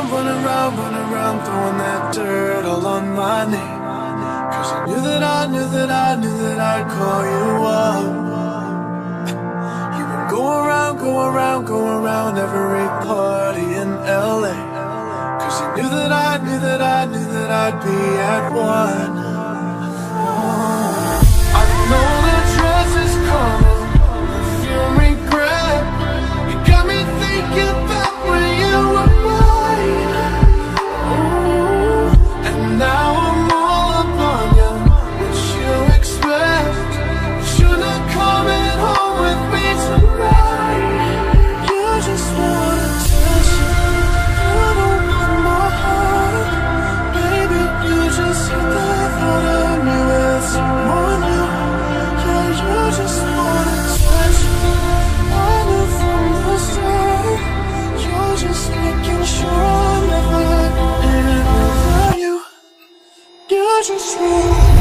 around, run around, run around, throwing that dirt all on my name. Cause I knew that I knew that I knew that I'd call you up. You've been going around, going around, going around every party in LA. Cause you knew that I knew that I knew that I'd be at one. You